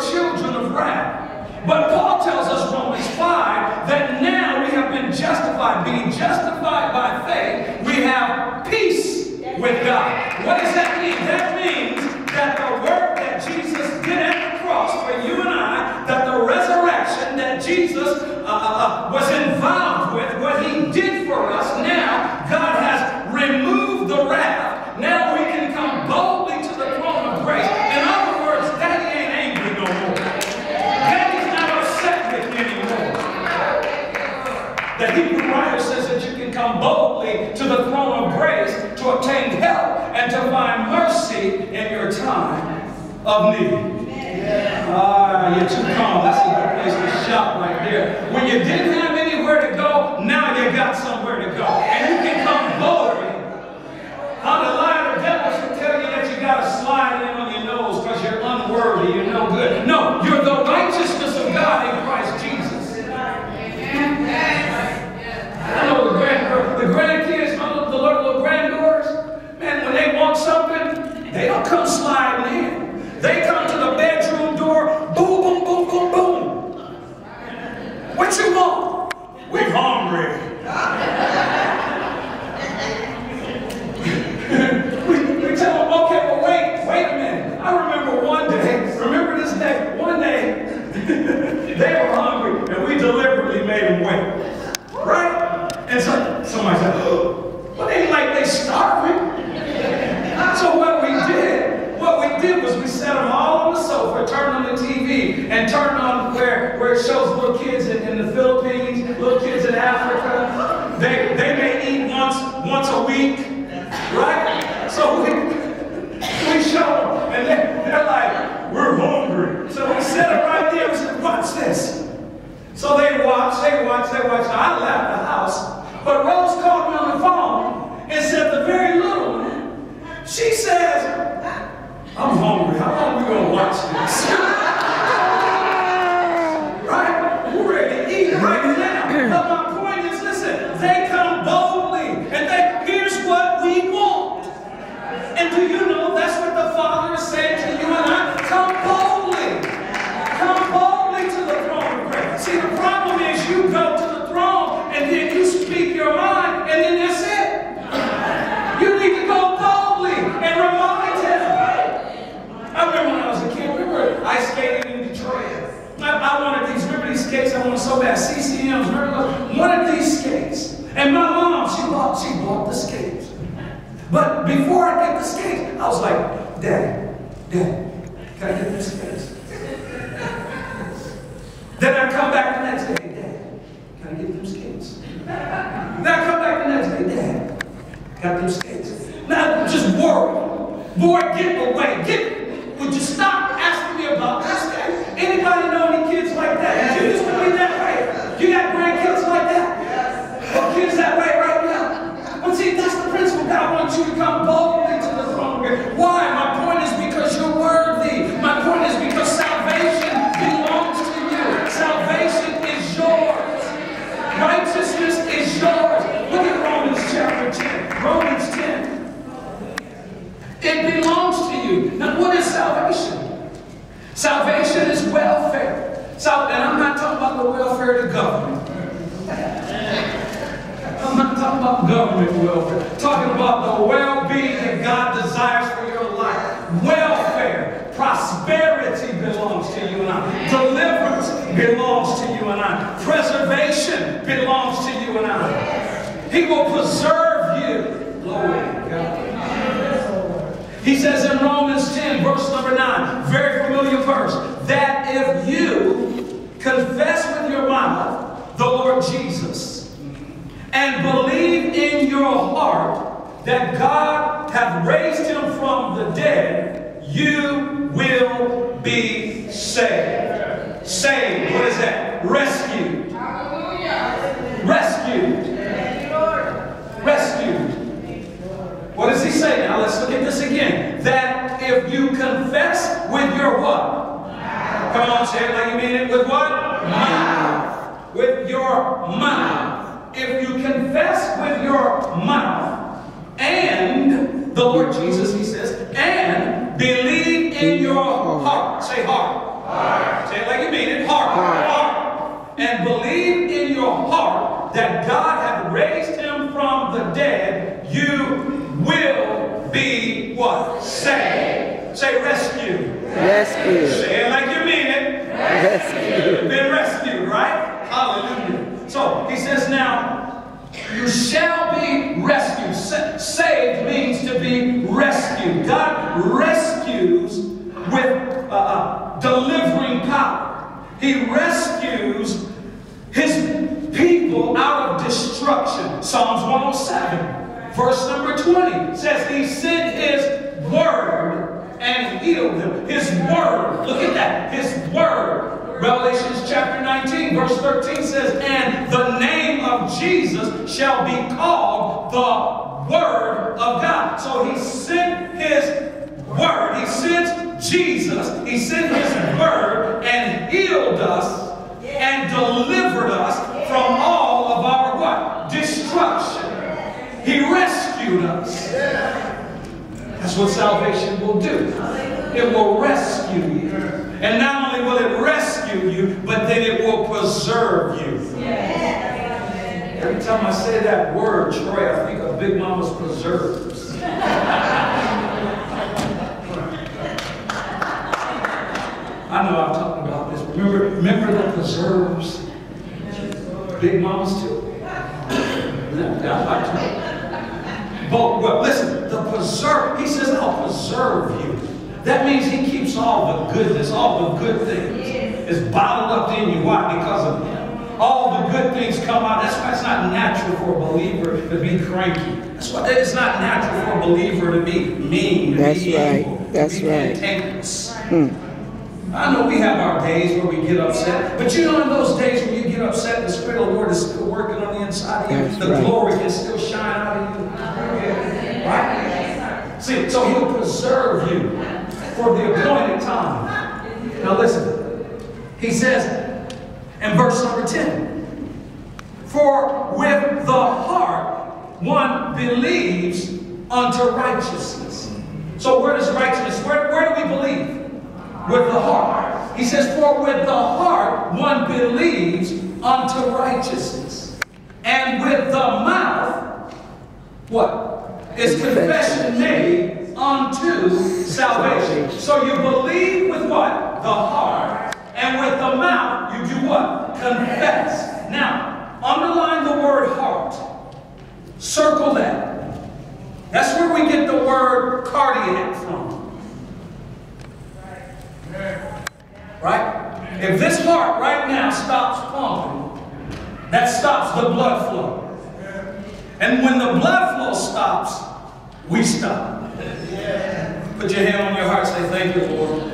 children of wrath. But Paul tells us, Romans 5, that now we have been justified. Being justified by faith, we have peace with God. What does that mean? That means that the work that Jesus did at the cross for you and I, that the resurrection that Jesus uh, uh, uh was involved with, what he did for us, now God has removed the wrath. Now we can come boldly to the throne of grace. In other words, Daddy ain't angry no more. Daddy's not upset with me anymore. The Hebrew writer says that you can come boldly to the throne of grace to obtain help and to find mercy in your of need. Ah, you're too calm. That's a good place to shop right there. When you didn't have anywhere to go, now you got somewhere to go. And you can come boldly. How the of the devil should tell you that you got to slide in on your nose because you're unworthy, you're no good. No, you're the righteousness of God in Christ Jesus. I know the, grand, the grandkids, my little, the little granddaughters, man, when they want something, they don't come sliding in. They come to the bedroom door, boom, boom, boom, boom, boom. What you want? We hungry. we, we tell them, okay, well, wait, wait a minute. I remember one day, remember this day, one day, they were hungry, and we deliberately made them wait. Right? And so somebody said, oh, well, they ain't like they starving. So what we did, what we did was we set them all on the sofa, turned on the TV, and turned on where, where it shows little kids in, in the Philippines, little kids in Africa. They, they may eat once, once a week, right? So we, we show them, and they, they're like, we're hungry. So we set them right there and said, watch this. So they watch, they watch, they watch. I left the house, but Rose called me on the phone and said the very little one, she says, I'm hungry. How long are we going to watch this? right? We're ready to eat right now. But my point is, listen, they come boldly and they, here's what we want. And do you know that's what the Father is saying to you and I? Come boldly. Come boldly to the throne of grace. See, the problem is you go to the throne and then you speak your mind and then that's it. You need to go boldly and remind him. I remember when I was a kid, remember I skated in Detroit. I, I wanted these, remember these skates I wanted so bad, CCMs? One of these skates. And my mom, she bought, she bought the skates. But before I get the skates, I was like, Daddy, Daddy, can I get the skates? Then I come back the next day, Dad, can I get them skates? Then I come back the next day, Dad, got them skates. Now just worried. Boy. Get would you stop asking me about this skate? Anybody know any kids like that? You used to be that way. You got grandkids like that? Or kids that way right now? But see, that's the principle. God wants you to come boldly to the throne of grace. Why? My point is because you're worthy. My point is because salvation belongs to you. Salvation is yours. Righteousness is yours. Look at Romans chapter 10. Romans 10. It belongs to you. Now, what is salvation? Salvation is welfare. Sal- and I'm not talking about the welfare of the government. I'm not talking government welfare. Talking about the well-being that God desires for your life. Welfare, prosperity belongs to you and I. Deliverance belongs to you and I. Preservation belongs to you and I. He will preserve you. To God. He says in Romans 10, verse number 9, very familiar verse, that if you confess with your mouth the Lord Jesus and believe your heart that God hath raised him from the dead, you will be saved. Saved, what is that? Rescued. Rescued. Rescued. What does he say now? Let's look at this again. That if you confess with your what? Come on, say it like you mean it. With what? Mouth. With your mouth. dead, you will be what? Saved. Say rescue. Rescue. Say it like you mean it. Rescued. Been rescued, right? Hallelujah. So he says now, you shall be rescued. Sa saved means to be rescued. God rescues with uh, uh, delivering power. He rescues his people out of destruction. Psalms 107, verse number 20 says, He sent His word and healed them. His word, look at that, His word. Revelations chapter 19, verse 13 says, And the name of Jesus shall be called the Word of God. So He sent His word. He sent Jesus. He sent His word and healed us and delivered us from all of our what? Destruction. He rescued us. That's what salvation will do. It will rescue you. And not only will it rescue you, but then it will preserve you. Every time I say that word, Troy, I think of Big Mama's preserves. I know I'm talking about this. Remember, remember the preserves? Big mamas too. I'll you. That means he keeps all the goodness, all the good things is bottled up in you. Why? Because of him. All the good things come out. That's why it's not natural for a believer to be cranky. That's why it's not natural for a believer to be mean. To That's be right. evil, to That's be right. cantankerous. Hmm. I know we have our days where we get upset, but you know, in those days when you get upset, the Spirit of the Lord is still working on the inside of you. That's the right. glory can still shine out of you. Right? See, so He'll preserve you for the appointed time. Now listen. He says in verse number 10 For with the heart one believes unto righteousness. So where does righteousness, where, where do we believe? With the heart. He says, For with the heart one believes unto righteousness. And with the mouth, what? Is confession made unto salvation. So you believe with what? The heart. And with the mouth, you do what? Confess. Now, underline the word heart. Circle that. That's where we get the word cardiac from. Right? If this heart right now stops pumping, that stops the blood flow. And when the blood flow stops, we stop. Put your hand on your heart, say, Thank you, Lord.